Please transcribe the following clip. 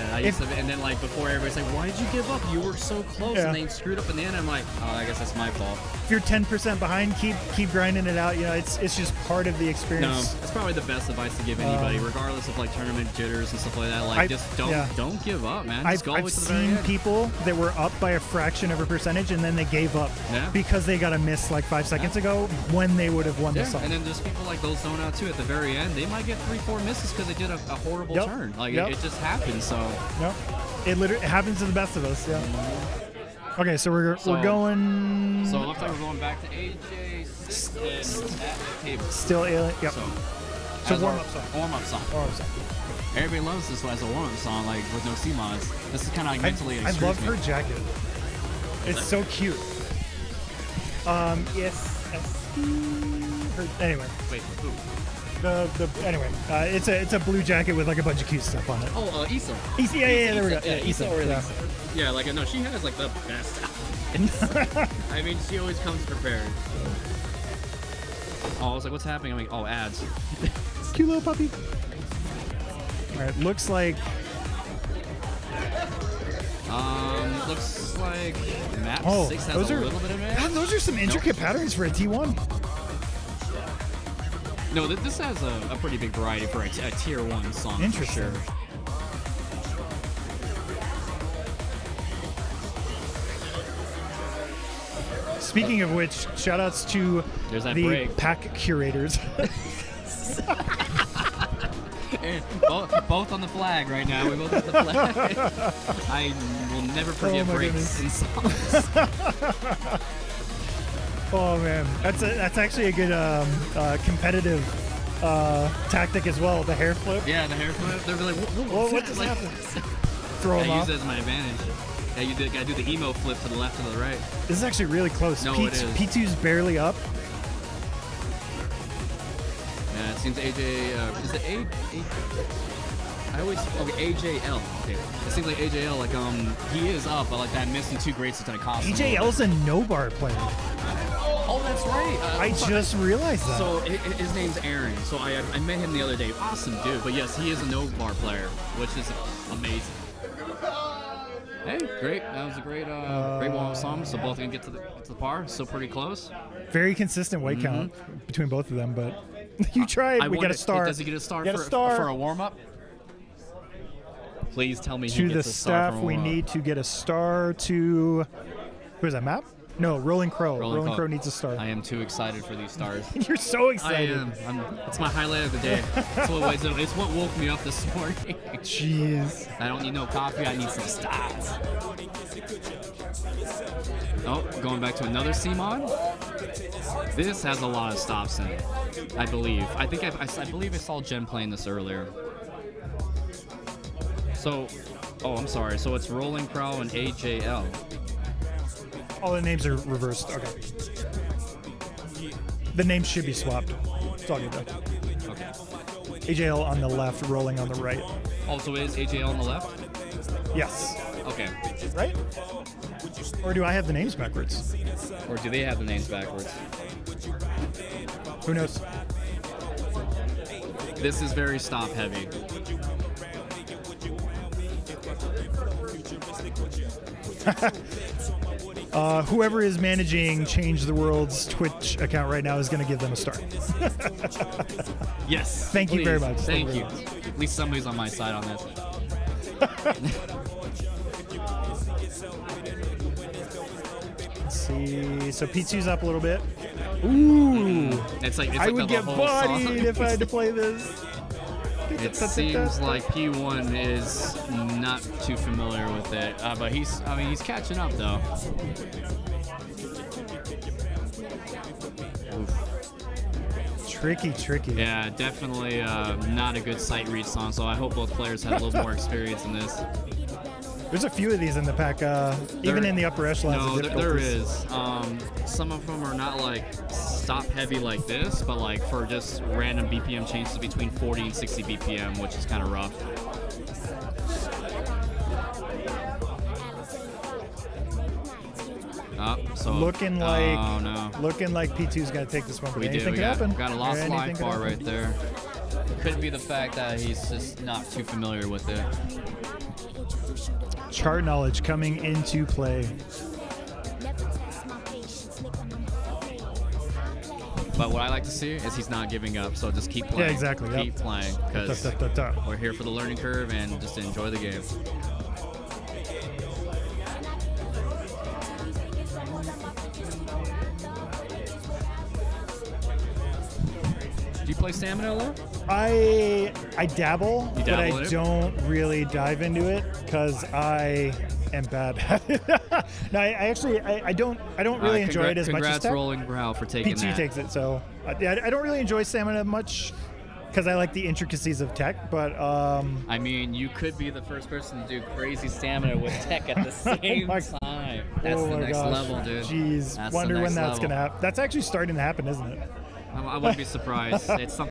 that. I If- to, and then like before everybody's like, "Why did you give up? You were so close." Yeah. And they screwed up in the end. I'm like, "Oh, I guess that's my fault." If you're 10% behind, keep keep grinding it out. You know, it's it's just part of the No, experience. that's probably the best advice to give um, anybody, regardless of like tournament jitters and stuff like that. Like, I- just don't yeah. don't give up, man. Just I've, go I've seen people that were up by a fraction of a percentage and then they gave up Yeah. because they got a miss like five seconds ago when they would have won the song. and then there's people like those zone out too at the very end. They might get three, four misses because they did a, a horrible Yep. turn. Like Yep. it, it just happens. So Yep. It literally it happens to the best of us. Yeah. Okay, so we're So- we're going so it looks like we're going back to AJ six and at the table. still alien. Yep. So, So warm up song. Warm up song. Oh, I'm sorry. Everybody loves this one as a warm up song, like with no CMODs. This is kind of like mentally. I extrudes love me. her jacket. It's so cute. Um, yes. Her, anyway, Wait, who? The the anyway, uh, it's a it's a blue jacket with like a bunch of cute stuff on it. Oh, uh, Issa. Issa, yeah, yeah, yeah, there we go. Yeah, Yeah, Issa or yeah. Yeah, like no, she has like the best. I mean, she always comes prepared. Oh, I was like, what's happening? I'm like, oh, ads. Cute little puppy. All right, looks like Um, looks like map oh, six has those a are little bit of it. God, those are some intricate patterns for a T1. No, th- this has a, a pretty big variety for a, t- a tier one song for sure. Speaking of which, shout outs to the break. pack curators. Both, both on the flag right now. We both have the flag. I will never forget Oh breaks goodness. in songs. oh man, that's a, that's actually a good um, uh, competitive uh, tactic as well. The hair flip. Yeah, the hair flip. They're like, what, Well, what's what just Like- happened? Throw I use that as my advantage. Yeah, you did, gotta do the emo flip to the left and to the right. This is actually really close. No, P- it is. P2's barely up. Yeah, it seems AJ. Uh, is it A? A? I always okay AJL. Okay, it seems like AJL. Like um, he is up, but like that missing two greats is gonna cost. him a little AJL's a no bar player. Oh, that's right. Uh, I just realized that. So hi- hi- his name's Aaron. So I I met him the other day. Awesome dude. But yes, he is a no bar player, which is amazing. Hey, great. That was a great, uh, great warm-up song. So both gonna get to the get to the par. Still pretty close. Very consistent weight count between both of them, but you tried. I we got a star. Does he get a star, Get a for, star. for a warm-up? Please tell me he to the a star staff, for we need to get a star to. Who's that map? No, Rolling Crow. Rolling Rolling, Crow. Crow needs a star. I am too excited for these stars. You're so I excited. am. I'm, it's my highlight of the day. It's what, it's, it's what woke me up this morning. Jeez. I don't need no coffee. I need some stars. Oh, going back to another CMON. This has a lot of stops in it, I believe. I think I, I, I believe I saw Jen playing this earlier. So, oh, I'm sorry. So it's Rolling Crow and AJL. All the names are reversed. Okay. The names should be swapped. It's all good though. Okay. AJL on the left, rolling on the right. Oh, also, is AJL on the left? Yes. Okay. Right? Or do I have the names backwards? Or do they have the names backwards? Who knows? This is very stop heavy. Uh, whoever is managing Change the World's Twitch account right now is going to give them a star. Yes. Thank you very much. Thank Thank you. At least somebody's on my side on this. Let's see. So P2's up a little bit. Ooh. It's like it's I would get song. bodied if I had to play this. It seems like P1 is not too familiar with it, uh, but he's I mean he's catching up though. Tricky, tricky. Yeah, definitely uh, not a good sight read song. So I hope both players have a little more experience in this. There's a few of these in the pack, uh, even in the upper echelons. No, there, there difficulties. is. Um, some of them are not like stop heavy like this, but like for just random BPM changes between 40 and 60 BPM, which is kind of rough. Oh, so Looking like oh no, looking like P2's gonna take this one, but we did. anything We can got, happen. got a lost Anything life bar happen. right there. Could be the fact that he's just not too familiar with it. Chart knowledge coming into play. But what I like to see is he's not giving up. So just keep playing. Yeah, exactly, yep. Keep playing because we're here for the learning curve and just enjoy the game. You play stamina a lot? I I dabble, You but I don't really dive into it because I am bad at it. no, I, I actually I, I don't I don't really Uh, enjoy it as much as Congrats. Rolling Crow, for taking PT that. takes it, so uh, yeah, I, I don't really enjoy stamina much because I like the intricacies of tech. But um, I mean, you could be the first person to do crazy stamina with tech at the same my- time. That's oh the next gosh, level, dude. Jeez, That's the wonder when that's level. gonna happen. That's actually starting to happen, isn't it? I, I wouldn't be surprised. It's something.